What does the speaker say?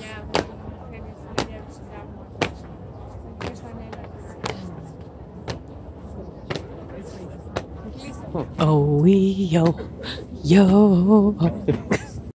Yeah. Oh, we, yo, yo.